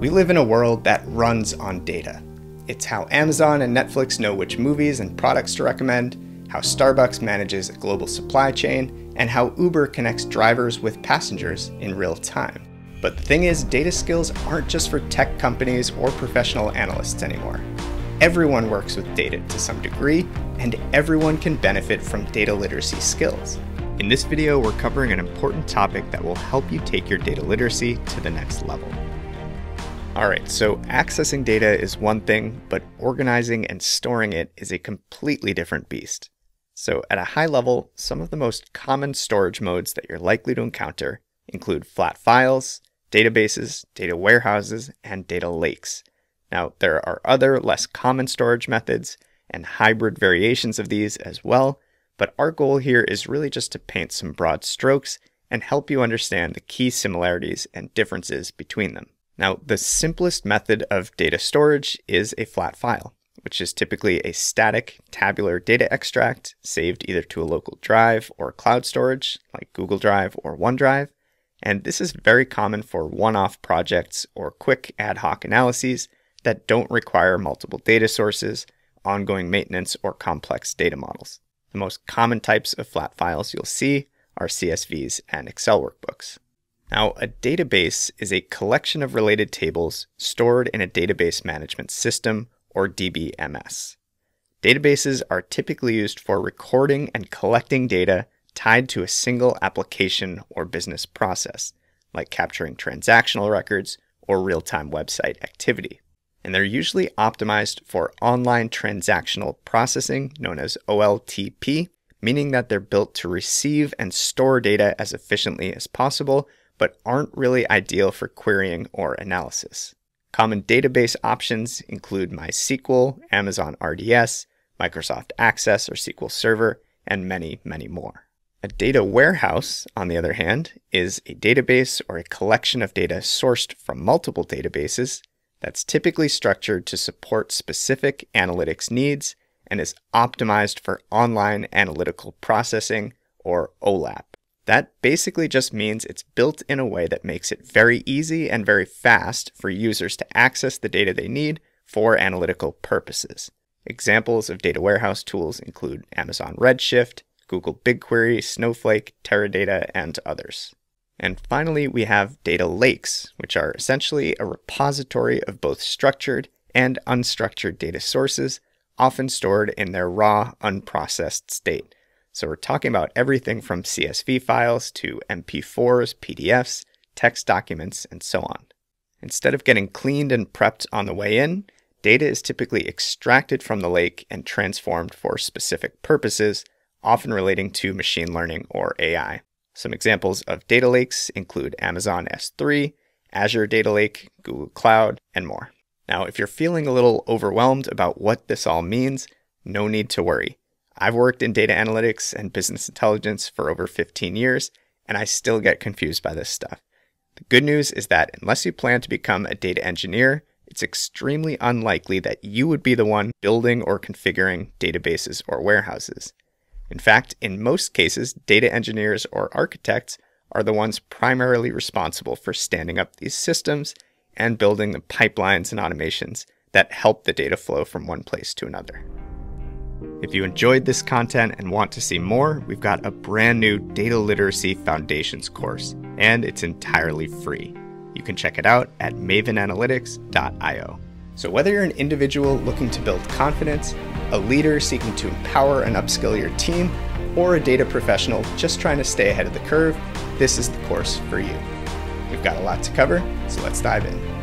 We live in a world that runs on data. It's how Amazon and Netflix know which movies and products to recommend, how Starbucks manages a global supply chain, and how Uber connects drivers with passengers in real time. But the thing is, data skills aren't just for tech companies or professional analysts anymore. Everyone works with data to some degree, and everyone can benefit from data literacy skills. In this video, we're covering an important topic that will help you take your data literacy to the next level. Alright, so accessing data is one thing, but organizing and storing it is a completely different beast. So at a high level, some of the most common storage modes that you're likely to encounter include flat files, databases, data warehouses, and data lakes. Now, there are other less common storage methods and hybrid variations of these as well, but our goal here is really just to paint some broad strokes and help you understand the key similarities and differences between them. Now, the simplest method of data storage is a flat file, which is typically a static tabular data extract saved either to a local drive or cloud storage like Google Drive or OneDrive. And this is very common for one off projects or quick ad hoc analyses that don't require multiple data sources, ongoing maintenance, or complex data models. The most common types of flat files you'll see are CSVs and Excel workbooks. Now, a database is a collection of related tables stored in a database management system, or DBMS. Databases are typically used for recording and collecting data tied to a single application or business process, like capturing transactional records or real time website activity. And they're usually optimized for online transactional processing, known as OLTP, meaning that they're built to receive and store data as efficiently as possible but aren't really ideal for querying or analysis. Common database options include MySQL, Amazon RDS, Microsoft Access or SQL Server, and many, many more. A data warehouse, on the other hand, is a database or a collection of data sourced from multiple databases that's typically structured to support specific analytics needs and is optimized for online analytical processing or OLAP. That basically just means it's built in a way that makes it very easy and very fast for users to access the data they need for analytical purposes. Examples of data warehouse tools include Amazon Redshift, Google BigQuery, Snowflake, Teradata, and others. And finally, we have data lakes, which are essentially a repository of both structured and unstructured data sources, often stored in their raw, unprocessed state. So we're talking about everything from CSV files to MP4s, PDFs, text documents, and so on. Instead of getting cleaned and prepped on the way in, data is typically extracted from the lake and transformed for specific purposes, often relating to machine learning or AI. Some examples of data lakes include Amazon S3, Azure Data Lake, Google Cloud, and more. Now, if you're feeling a little overwhelmed about what this all means, no need to worry. I've worked in data analytics and business intelligence for over 15 years, and I still get confused by this stuff. The good news is that unless you plan to become a data engineer, it's extremely unlikely that you would be the one building or configuring databases or warehouses. In fact, in most cases, data engineers or architects are the ones primarily responsible for standing up these systems and building the pipelines and automations that help the data flow from one place to another. If you enjoyed this content and want to see more, we've got a brand new Data Literacy Foundations course, and it's entirely free. You can check it out at mavenanalytics.io. So, whether you're an individual looking to build confidence, a leader seeking to empower and upskill your team, or a data professional just trying to stay ahead of the curve, this is the course for you. We've got a lot to cover, so let's dive in.